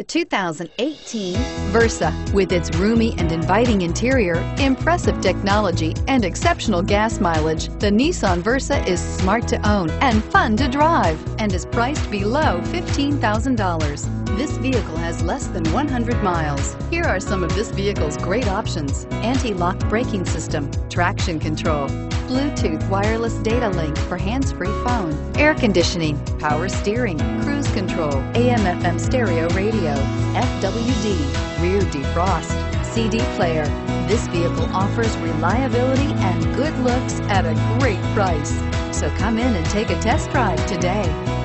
The 2018 Versa. With its roomy and inviting interior, impressive technology, and exceptional gas mileage, the Nissan Versa is smart to own and fun to drive and is priced below $15,000. This vehicle has less than 100 miles. Here are some of this vehicle's great options. Anti-lock braking system, traction control, Bluetooth wireless data link for hands-free phone, air conditioning, power steering, cruise control, AM FM stereo radio, FWD, rear defrost, CD player. This vehicle offers reliability and good looks at a great price. So come in and take a test drive today.